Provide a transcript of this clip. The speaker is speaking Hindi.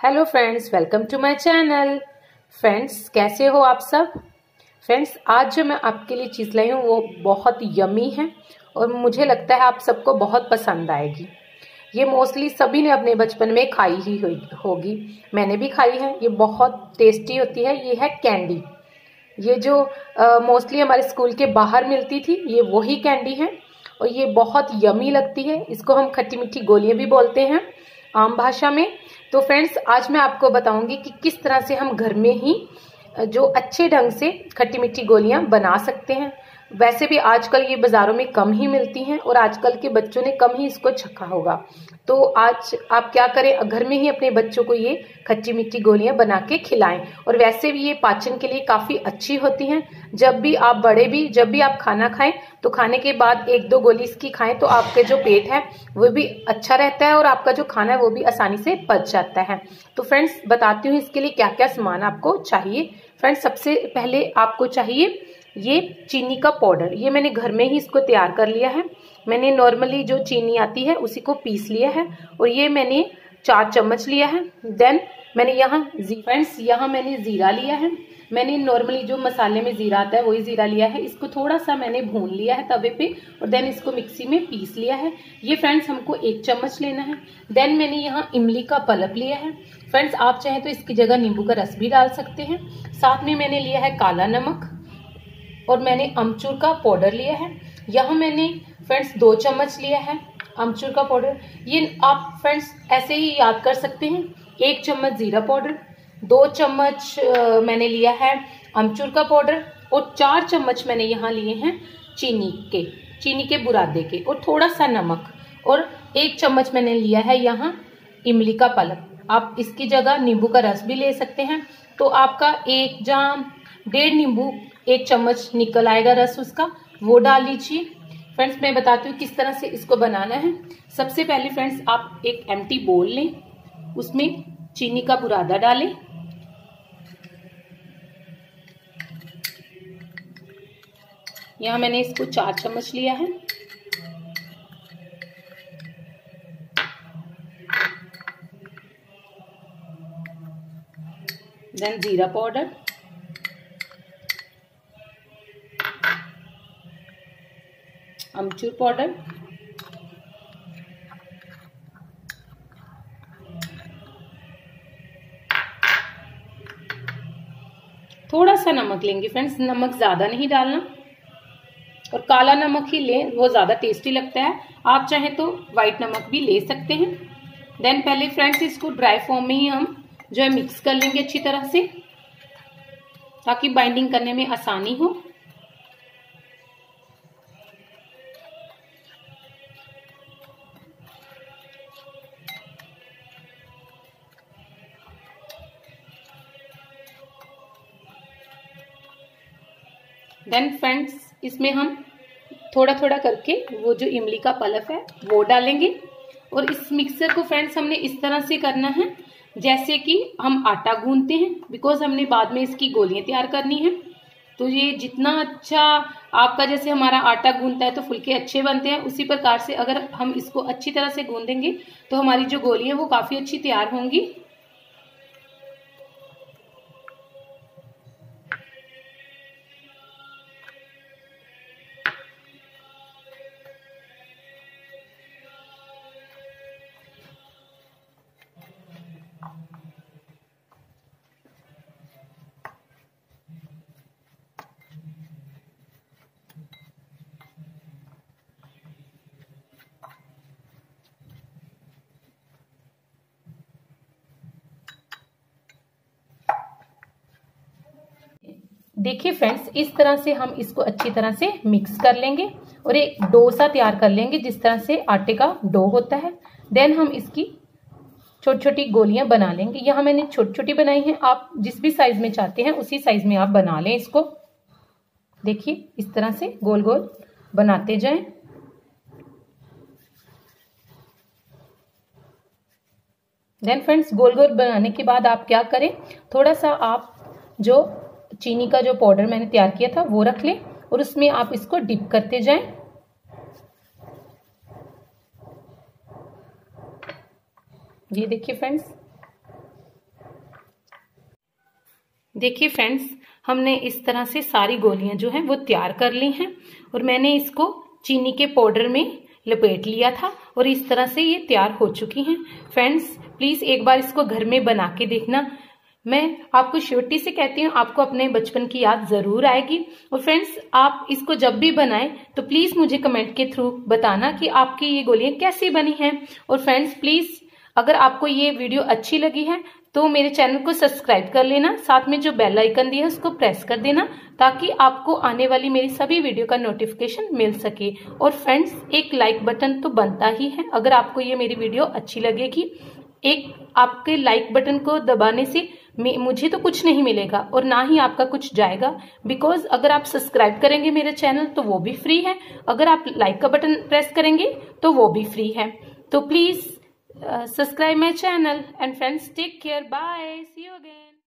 Hello friends welcome to my channel friends कैसे हो आप सब? फ्रेंड्स आज जो मैं आपके लिए चीज़ लाई हूँ, वो बहुत यमी है और मुझे लगता है आप सबको बहुत पसंद आएगी। ये मोस्टली सभी ने अपने बचपन में खाई ही होगी। मैंने भी खाई है, ये बहुत टेस्टी होती है, ये है कैंडी ये जो मोस्टली हमारे स्कूल के बाहर मिलती थी, ये वही कैंडी है और ये बहुत यमी लगती है। इसको हम खट्टी मीठी गोलियाँ भी बोलते हैं आम भाषा में। तो फ्रेंड्स, आज मैं आपको बताऊँगी कि किस तरह से हम घर में ही जो अच्छे ढंग से खट्टी मिट्टी गोलियाँ बना सकते हैं। वैसे भी आजकल ये बाज़ारों में कम ही मिलती हैं और आजकल के बच्चों ने कम ही इसको छका होगा। तो आज आप क्या करें? घर में ही अपने बच्चों को ये खट्टी मिट्टी गोलियाँ बना के खिलाएँ। और वैसे भी ये पाचन के लिए काफ़ी अच्छी होती हैं। जब भी आप बड़े भी, जब भी आप खाना खाएँ तो खाने के बाद एक दो गोली इसकी खाएँ तो आपके जो पेट है, वो भी अच्छा रहता है और आपका जो खाना है, वो भी आसानी से पच जाता है। तो फ्रेंड्स, बताती हूँ इसके लिए क्या क्या सामान आपको चाहिए। फ्रेंड्स, सबसे पहले आपको चाहिए ये चीनी का पाउडर ये मैंने घर में ही इसको तैयार कर लिया है। मैंने नॉर्मली जो चीनी आती है, उसी को पीस लिया है और ये मैंने चार चम्मच लिया है। देन मैंने यहाँ फ्रेंड्स यहाँ मैंने ज़ीरा लिया है। मैंने नॉर्मली जो मसाले में ज़ीरा आता है, वही ज़ीरा लिया है। इसको थोड़ा सा मैंने भून लिया है तवे पे और देन इसको मिक्सी में पीस लिया है। ये फ्रेंड्स हमको एक चम्मच लेना है। देन मैंने यहाँ इमली का पल्प लिया है। फ्रेंड्स आप चाहें तो इसकी जगह नींबू का रस भी डाल सकते हैं। साथ में मैंने लिया है काला नमक। और मैंने अमचूर का पाउडर लिया है। यहाँ मैंने फ्रेंड्स दो चम्मच लिया है अमचूर का पाउडर। ये आप फ्रेंड्स ऐसे ही याद कर सकते हैं। एक चम्मच ज़ीरा पाउडर, दो चम्मच मैंने लिया है अमचूर का पाउडर और चार चम्मच मैंने यहाँ लिए हैं चीनी के चीनी के बुरादे के और थोड़ा सा नमक और एक चम्मच मैंने लिया है यहाँ इमली का पलक। आप इसकी जगह नींबू का रस भी ले सकते हैं। तो आपका एक जाम डेढ़ नींबू एक चम्मच निकल आएगा रस उसका, वो डाल लीजिए। फ्रेंड्स, मैं बताती हूँ किस तरह से इसको बनाना है। सबसे पहले फ्रेंड्स, आप एक एम्प्टी बोल लें, उसमें चीनी का बुरादा डालें। यहाँ मैंने इसको चार चम्मच लिया है। देन जीरा पाउडर। अमचूर पाउडर। थोड़ा सा नमक लेंगे फ्रेंड्स, नमक ज़्यादा नहीं डालना। और काला नमक ही लें, वो ज़्यादा टेस्टी लगता है। आप चाहें तो वाइट नमक भी ले सकते हैं। देन पहले फ्रेंड्स इसको ड्राई फॉर्म में ही हम जो है मिक्स कर लेंगे अच्छी तरह से, ताकि बाइंडिंग करने में आसानी हो। देन फ्रेंड्स इसमें हम थोड़ा थोड़ा करके वो जो इमली का पलफ है, वो डालेंगे। और इस मिक्सर को फ्रेंड्स हमने इस तरह से करना है, जैसे कि हम आटा गूंदते हैं बिकॉज़ हमने बाद में इसकी गोलियाँ तैयार करनी है। तो ये जितना अच्छा आपका, जैसे हमारा आटा गूंदता है तो फुलके अच्छे बनते हैं। उसी प्रकार से अगर हम इसको अच्छी तरह से गूंदेंगे तो हमारी जो गोली है, वो काफ़ी अच्छी तैयार होंगी। देखिए फ्रेंड्स इस तरह से हम इसको अच्छी तरह से मिक्स कर लेंगे और एक डोसा तैयार कर लेंगे, जिस तरह से आटे का डो होता है। देन हम इसकी छोटी छोटी गोलियाँ बना लेंगे। यहाँ मैंने छोटी छोटी बनाई हैं, आप जिस भी साइज़ में चाहते हैं, उसी साइज़ में आप बना लें इसको। देखिए, इस तरह से गोल गोल बनाते जाएँ। देन फ्रेंड्स गोल गोल बनाने के बाद आप क्या करें? थोड़ा सा आप जो चीनी का जो पाउडर मैंने तैयार किया था, वो रख लें और उसमें आप इसको डिप करते जाएँ। ये देखिए फ्रेंड्स देखिए फ्रेंड्स हमने इस तरह से सारी गोलियाँ जो हैं, वो तैयार कर ली हैं और मैंने इसको चीनी के पाउडर में लपेट लिया था और इस तरह से ये तैयार हो चुकी हैं। फ्रेंड्स प्लीज़ एक बार इसको घर में बना के देखना। मैं आपको श्योरिटी से कहती हूँ, आपको अपने बचपन की याद ज़रूर आएगी। और फ्रेंड्स आप इसको जब भी बनाएँ तो प्लीज़ मुझे कमेंट के थ्रू बताना कि आपकी ये गोलियाँ कैसी बनी हैं। और फ्रेंड्स प्लीज़ अगर आपको ये वीडियो अच्छी लगी है तो मेरे चैनल को सब्सक्राइब कर लेना, साथ में जो बेल आइकन दिया है, उसको प्रेस कर देना, ताकि आपको आने वाली मेरी सभी वीडियो का नोटिफिकेशन मिल सके। और फ्रेंड्स एक लाइक बटन तो बनता ही है, अगर आपको ये मेरी वीडियो अच्छी लगेगी, एक आपके लाइक बटन को दबाने से मुझे तो कुछ नहीं मिलेगा और ना ही आपका कुछ जाएगा। बिकॉज़ अगर आप सब्सक्राइब करेंगे मेरे चैनल तो वो भी फ्री है। अगर आप लाइक का बटन प्रेस करेंगे तो वो भी फ्री है। तो please subscribe my channel and friends take care bye see you again.